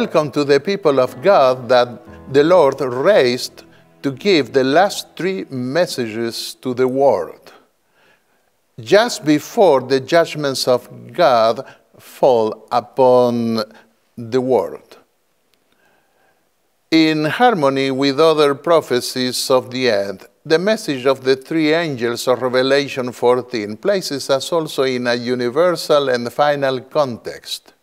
Welcome to the people of God that the Lord raised to give the last three messages to the world. Just before the judgments of God fall upon the world. In harmony with other prophecies of the end, the message of the three angels of Revelation 14 places us also in a universal and final context.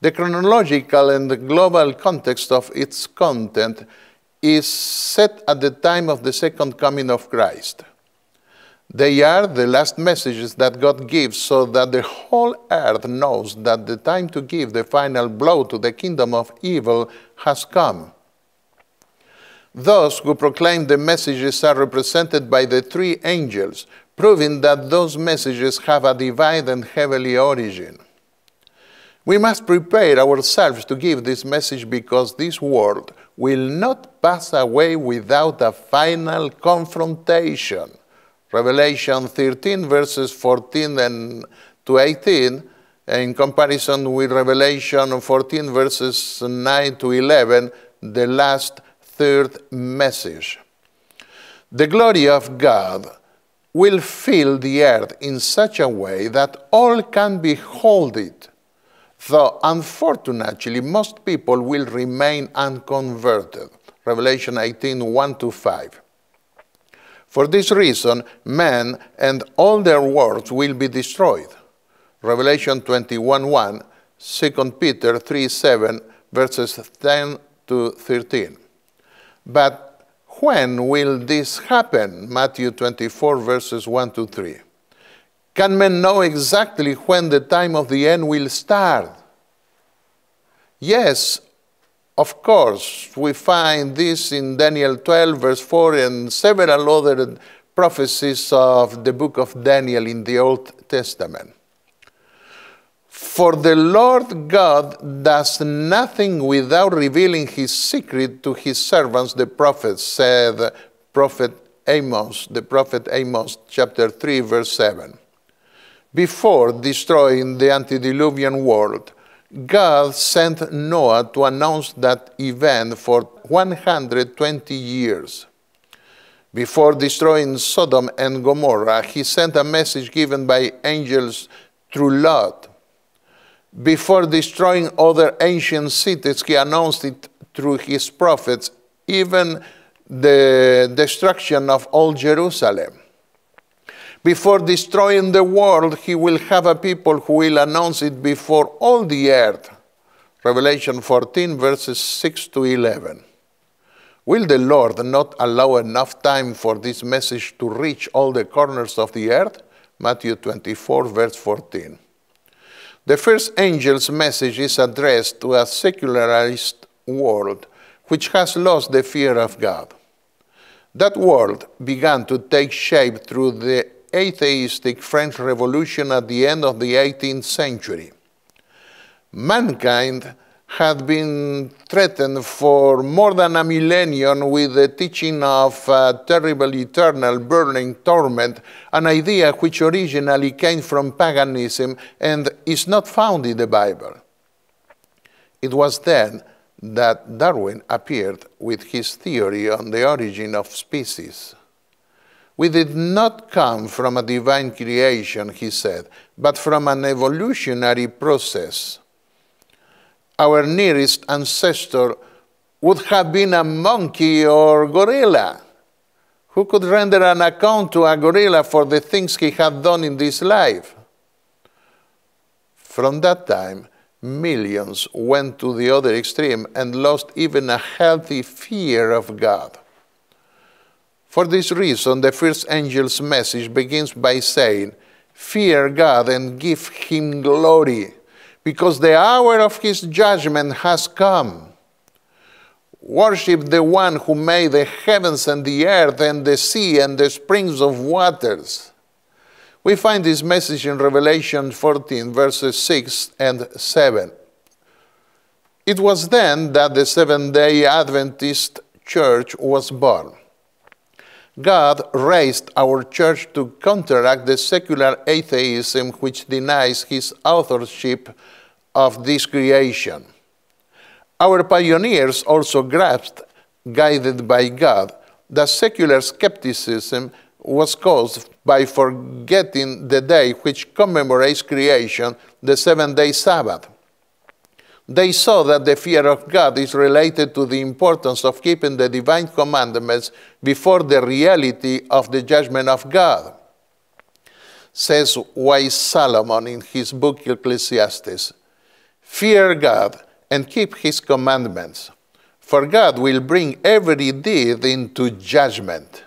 The chronological and the global context of its content is set at the time of the second coming of Christ. They are the last messages that God gives so that the whole earth knows that the time to give the final blow to the kingdom of evil has come. Those who proclaim the messages are represented by the three angels, proving that those messages have a divine and heavenly origin. We must prepare ourselves to give this message because this world will not pass away without a final confrontation. Revelation 13, verses 14 and to 18, in comparison with Revelation 14, verses 9 to 11, the last third message. The glory of God will fill the earth in such a way that all can behold it, though unfortunately most people will remain unconverted. Revelation 18 1 to 5. For this reason, men and all their works will be destroyed. Revelation 21 1, 2 Peter 3 7, verses 10 to 13. But when will this happen? Matthew 24, verses 1 to 3. Can men know exactly when the time of the end will start? Yes, of course, we find this in Daniel 12, verse 4, and several other prophecies of the book of Daniel in the Old Testament. For the Lord God does nothing without revealing his secret to his servants, the prophets, said Prophet Amos, the prophet Amos, chapter 3, verse 7. Before destroying the antediluvian world, God sent Noah to announce that event for 120 years. Before destroying Sodom and Gomorrah, he sent a message given by angels through Lot before destroying other ancient cities, he announced it through his prophets, even the destruction of all Jerusalem. Before destroying the world, he will have a people who will announce it before all the earth. Revelation 14, verses 6 to 11. Will the Lord not allow enough time for this message to reach all the corners of the earth? Matthew 24, verse 14. The first angel's message is addressed to a secularized world which has lost the fear of God. That world began to take shape through the atheistic French Revolution at the end of the 18th century. Mankind had been threatened for more than a millennium with the teaching of a terrible eternal burning torment, an idea which originally came from paganism and is not found in the Bible. It was then that Darwin appeared with his theory on the origin of species. We did not come from a divine creation, he said, but from an evolutionary process our nearest ancestor would have been a monkey or gorilla. Who could render an account to a gorilla for the things he had done in this life? From that time, millions went to the other extreme and lost even a healthy fear of God. For this reason, the first angel's message begins by saying, Fear God and give him glory because the hour of his judgment has come. Worship the one who made the heavens and the earth and the sea and the springs of waters. We find this message in Revelation 14, verses 6 and 7. It was then that the Seventh day Adventist Church was born. God raised our church to counteract the secular atheism which denies his authorship of this creation. Our pioneers also grasped, guided by God, that secular skepticism was caused by forgetting the day which commemorates creation, the seven day Sabbath. They saw that the fear of God is related to the importance of keeping the divine commandments before the reality of the judgment of God. Says wise Solomon in his book Ecclesiastes Fear God and keep his commandments, for God will bring every deed into judgment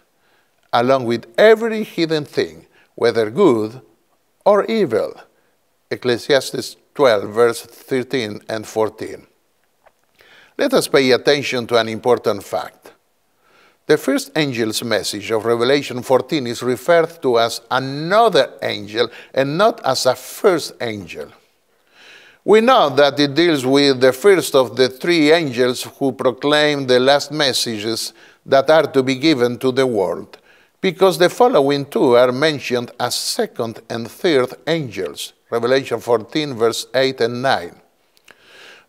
along with every hidden thing, whether good or evil. Ecclesiastes 12, verse 13 and 14. Let us pay attention to an important fact. The first angel's message of Revelation 14 is referred to as another angel and not as a first angel. We know that it deals with the first of the three angels who proclaim the last messages that are to be given to the world because the following two are mentioned as second and third angels, Revelation 14, verse 8 and 9.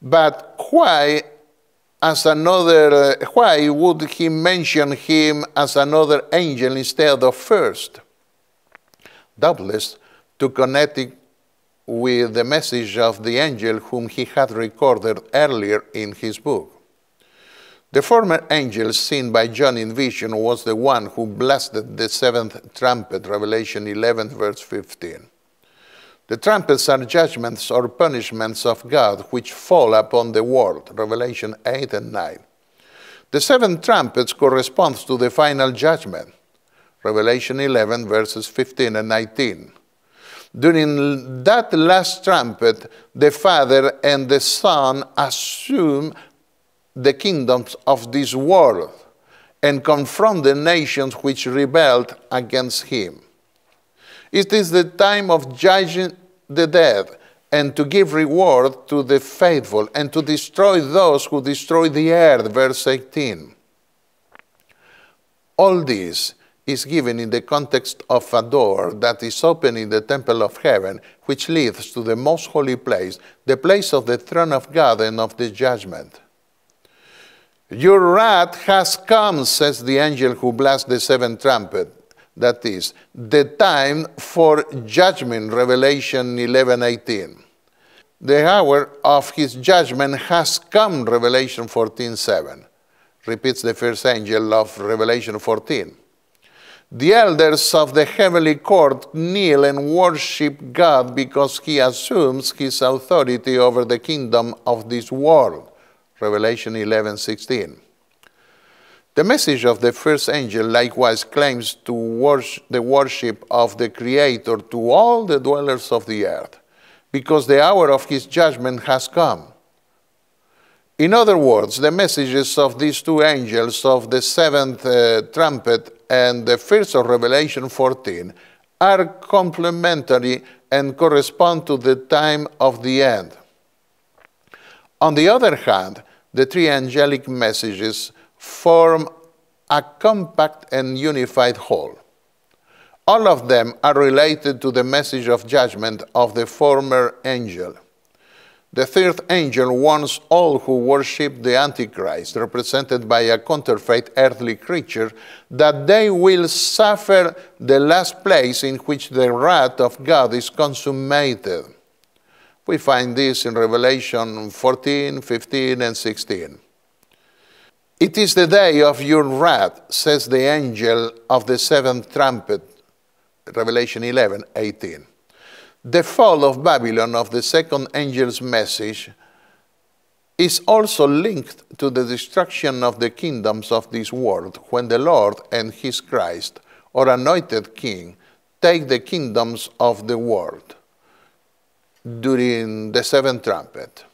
But why as another, why would he mention him as another angel instead of first? Doubtless to connect it with the message of the angel whom he had recorded earlier in his book. The former angel seen by John in vision was the one who blasted the seventh trumpet, Revelation 11, verse 15. The trumpets are judgments or punishments of God which fall upon the world, Revelation 8 and 9. The seven trumpets corresponds to the final judgment, Revelation 11, verses 15 and 19. During that last trumpet, the Father and the Son assume the kingdoms of this world and confront the nations which rebelled against him. It is the time of judging the dead and to give reward to the faithful and to destroy those who destroy the earth. Verse 18. All this is given in the context of a door that is open in the temple of heaven, which leads to the most holy place, the place of the throne of God and of the judgment. Your wrath has come, says the angel who blasts the seventh trumpet. That is, the time for judgment, Revelation 11 18. The hour of his judgment has come, Revelation 14 7. Repeats the first angel of Revelation 14. The elders of the heavenly court kneel and worship God because he assumes his authority over the kingdom of this world. Revelation 11 16. The message of the first angel likewise claims to worship the worship of the Creator to all the dwellers of the earth, because the hour of his judgment has come. In other words, the messages of these two angels of the seventh uh, trumpet and the first of Revelation 14 are complementary and correspond to the time of the end. On the other hand, the three angelic messages form a compact and unified whole. All of them are related to the message of judgment of the former angel. The third angel warns all who worship the Antichrist, represented by a counterfeit earthly creature, that they will suffer the last place in which the wrath of God is consummated. We find this in Revelation 14, 15, and 16. It is the day of your wrath, says the angel of the seventh trumpet, Revelation 11, 18. The fall of Babylon of the second angel's message is also linked to the destruction of the kingdoms of this world when the Lord and his Christ, or anointed king, take the kingdoms of the world during the seventh trumpet.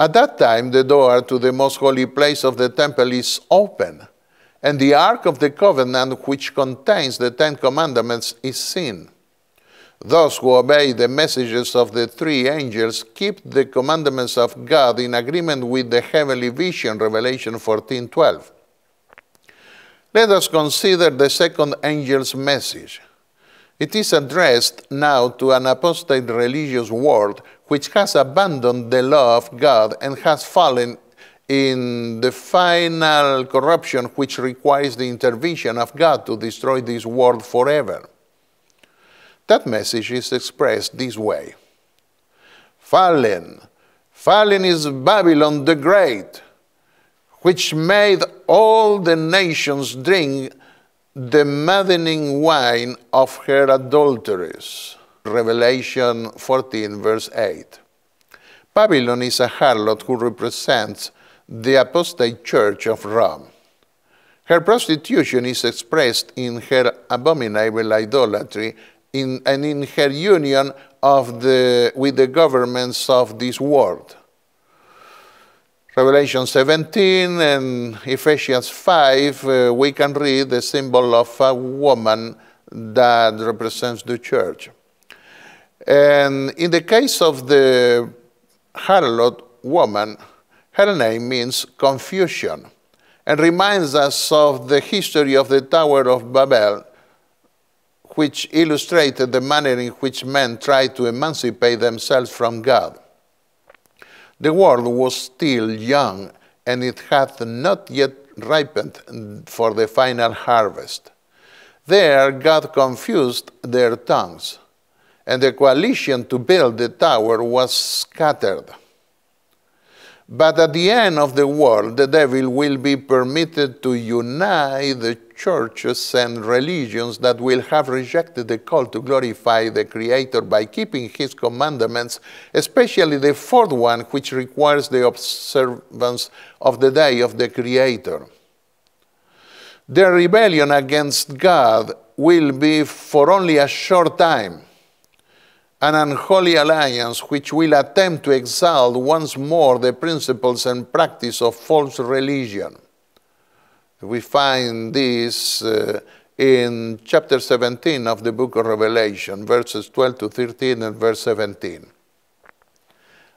At that time, the door to the most holy place of the temple is open, and the Ark of the Covenant, which contains the Ten Commandments, is seen. Those who obey the messages of the three angels keep the commandments of God in agreement with the heavenly vision, Revelation 14:12. Let us consider the second angel's message. It is addressed now to an apostate religious world which has abandoned the law of God and has fallen in the final corruption which requires the intervention of God to destroy this world forever. That message is expressed this way Fallen, fallen is Babylon the Great, which made all the nations drink the maddening wine of her adulteries. Revelation 14, verse 8. Babylon is a harlot who represents the apostate church of Rome. Her prostitution is expressed in her abominable idolatry in, and in her union of the, with the governments of this world. Revelation 17 and Ephesians 5, uh, we can read the symbol of a woman that represents the church. And in the case of the harlot woman, her name means confusion and reminds us of the history of the Tower of Babel, which illustrated the manner in which men tried to emancipate themselves from God. The world was still young and it had not yet ripened for the final harvest. There, God confused their tongues, and the coalition to build the tower was scattered. But at the end of the world, the devil will be permitted to unite the churches and religions that will have rejected the call to glorify the Creator by keeping His commandments, especially the fourth one, which requires the observance of the day of the Creator. Their rebellion against God will be for only a short time an unholy alliance which will attempt to exalt once more the principles and practice of false religion. We find this uh, in chapter 17 of the book of Revelation, verses 12 to 13 and verse 17.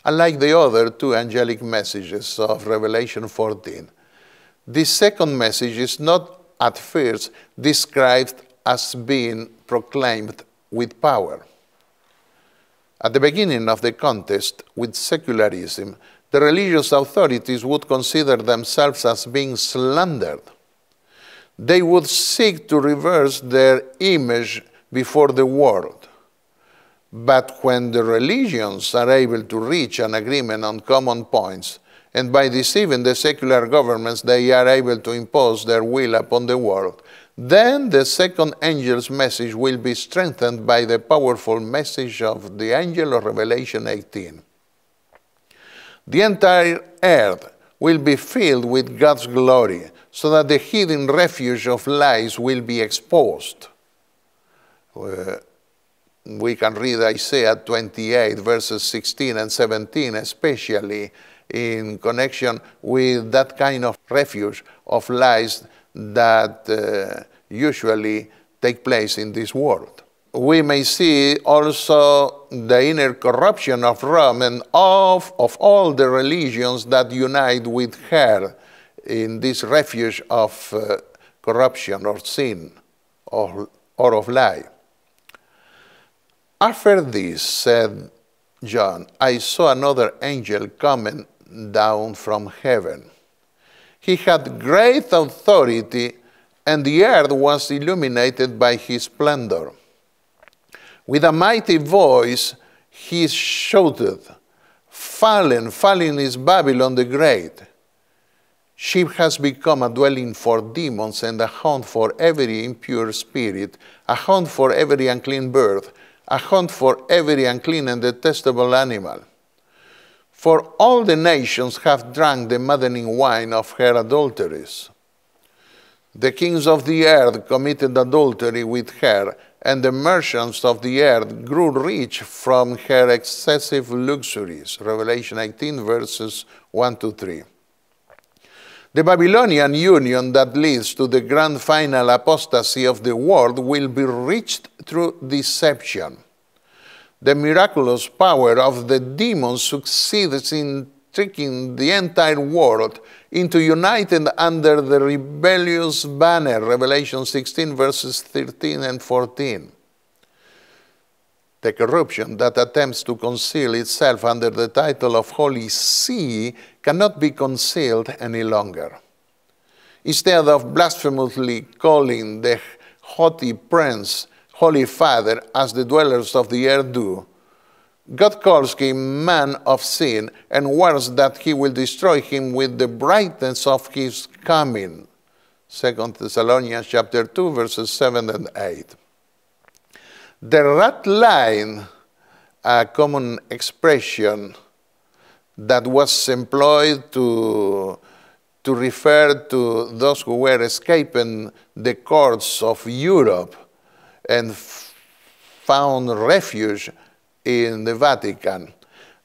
Unlike the other two angelic messages of Revelation 14, this second message is not at first described as being proclaimed with power. At the beginning of the contest with secularism, the religious authorities would consider themselves as being slandered. They would seek to reverse their image before the world. But when the religions are able to reach an agreement on common points, and by deceiving the secular governments, they are able to impose their will upon the world, then the second angel's message will be strengthened by the powerful message of the angel of Revelation 18. The entire earth will be filled with God's glory, so that the hidden refuge of lies will be exposed. Uh, we can read Isaiah 28, verses 16 and 17, especially in connection with that kind of refuge of lies that uh, usually take place in this world. We may see also the inner corruption of Rome and of, of all the religions that unite with her in this refuge of uh, corruption or sin or, or of lie. After this, said John, I saw another angel coming down from heaven. He had great authority and the earth was illuminated by his splendor. With a mighty voice, he shouted, Fallen, fallen is Babylon the Great. She has become a dwelling for demons and a haunt for every impure spirit, a haunt for every unclean bird, a haunt for every unclean and detestable animal. For all the nations have drunk the maddening wine of her adulteries. The kings of the earth committed adultery with her, and the merchants of the earth grew rich from her excessive luxuries. Revelation 18, verses 1 to 3. The Babylonian union that leads to the grand final apostasy of the world will be reached through deception. The miraculous power of the demons succeeds in tricking the entire world into uniting under the rebellious banner, Revelation 16, verses 13 and 14. The corruption that attempts to conceal itself under the title of Holy See cannot be concealed any longer. Instead of blasphemously calling the haughty prince Holy Father, as the dwellers of the earth do, God calls him man of sin and warns that he will destroy him with the brightness of his coming. 2 Thessalonians chapter 2 verses 7 and 8. The rat line, a common expression that was employed to, to refer to those who were escaping the courts of Europe and found refuge in the Vatican.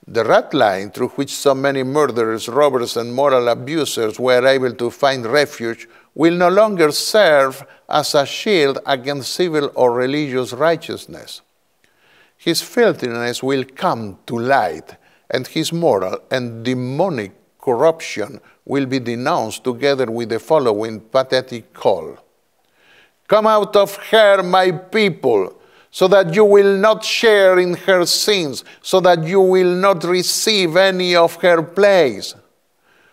The rat line through which so many murderers, robbers, and moral abusers were able to find refuge will no longer serve as a shield against civil or religious righteousness. His filthiness will come to light, and his moral and demonic corruption will be denounced together with the following pathetic call Come out of her, my people so that you will not share in her sins, so that you will not receive any of her plagues.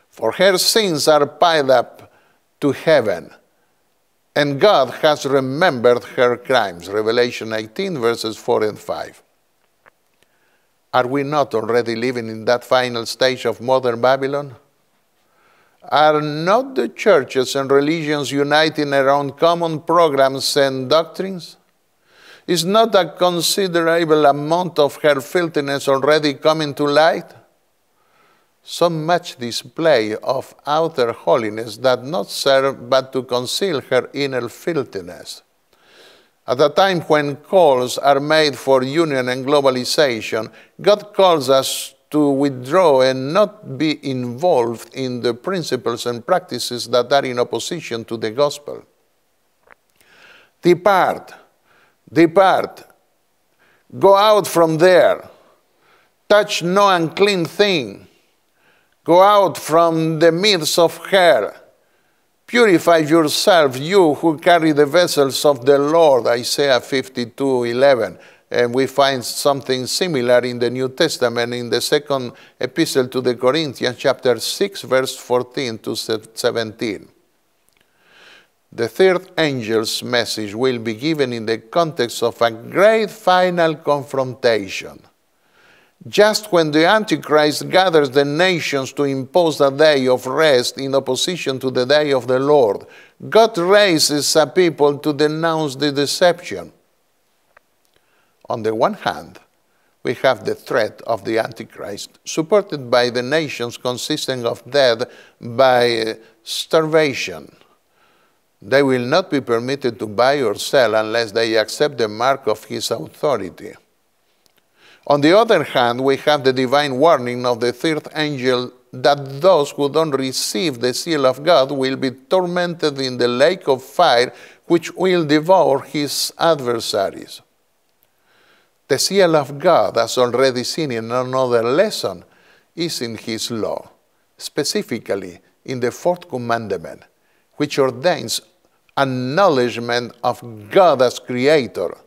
For her sins are piled up to heaven, and God has remembered her crimes. Revelation 18, verses 4 and 5. Are we not already living in that final stage of modern Babylon? Are not the churches and religions uniting around common programs and doctrines? Is not a considerable amount of her filthiness already coming to light? So much display of outer holiness that not serve but to conceal her inner filthiness. At a time when calls are made for union and globalization, God calls us to withdraw and not be involved in the principles and practices that are in opposition to the gospel. Depart Depart. Go out from there. Touch no unclean thing. Go out from the midst of her. Purify yourself, you who carry the vessels of the Lord. Isaiah 52 11. And we find something similar in the New Testament in the second epistle to the Corinthians, chapter 6, verse 14 to 17. The third angel's message will be given in the context of a great final confrontation. Just when the Antichrist gathers the nations to impose a day of rest in opposition to the day of the Lord, God raises a people to denounce the deception. On the one hand, we have the threat of the Antichrist, supported by the nations consisting of death by uh, starvation they will not be permitted to buy or sell unless they accept the mark of his authority. On the other hand, we have the divine warning of the third angel that those who don't receive the seal of God will be tormented in the lake of fire, which will devour his adversaries. The seal of God, as already seen in another lesson, is in his law, specifically in the fourth commandment, which ordains acknowledgement of God as creator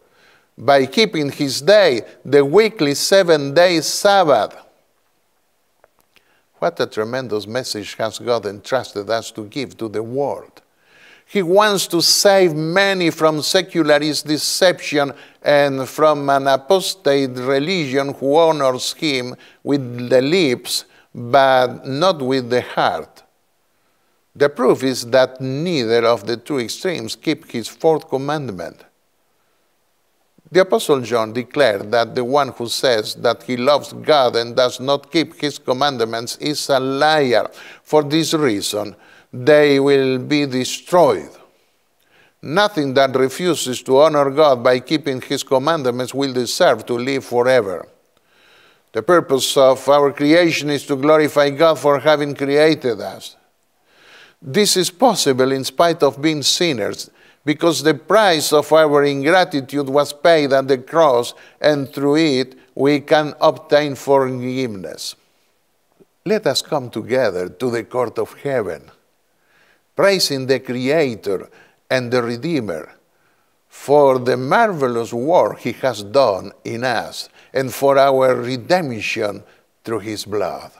by keeping his day, the weekly seven day Sabbath. What a tremendous message has God entrusted us to give to the world. He wants to save many from secularist deception and from an apostate religion who honors him with the lips but not with the heart. The proof is that neither of the two extremes keep his fourth commandment. The Apostle John declared that the one who says that he loves God and does not keep his commandments is a liar. For this reason, they will be destroyed. Nothing that refuses to honor God by keeping his commandments will deserve to live forever. The purpose of our creation is to glorify God for having created us. This is possible in spite of being sinners, because the price of our ingratitude was paid at the cross, and through it we can obtain forgiveness. Let us come together to the court of heaven, praising the Creator and the Redeemer, for the marvelous work he has done in us and for our redemption through his blood.